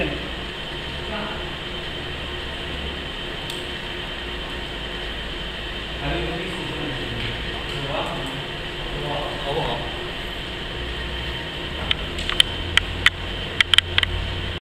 I 还有